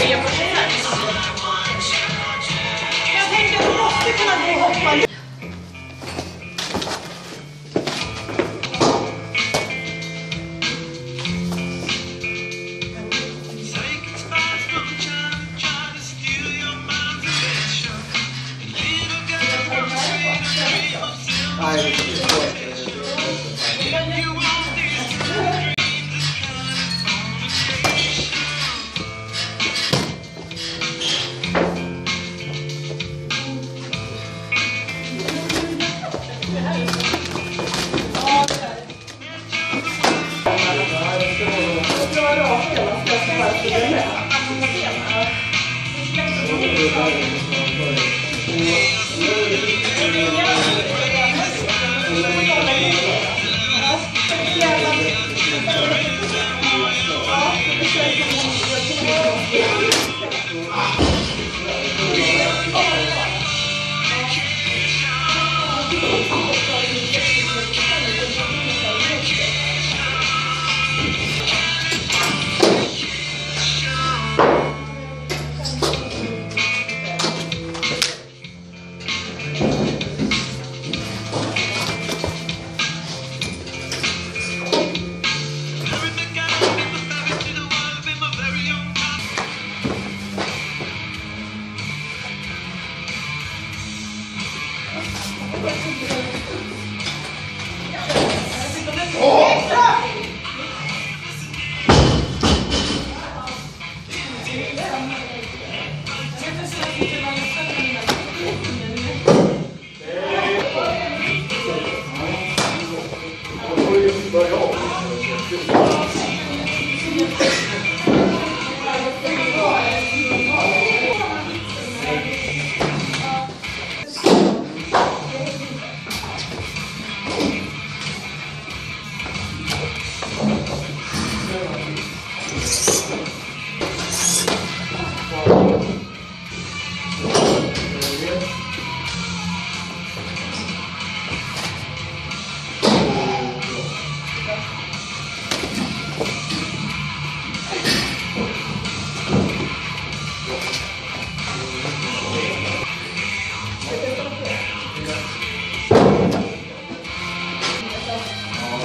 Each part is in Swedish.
grejer för sig själv. Jag tänker att du måste kunna gå och hoppa 对呀，把他们给灭了，这是什么？Oh!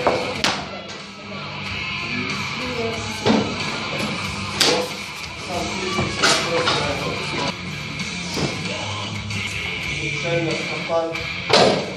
And so on. And so on. And so on.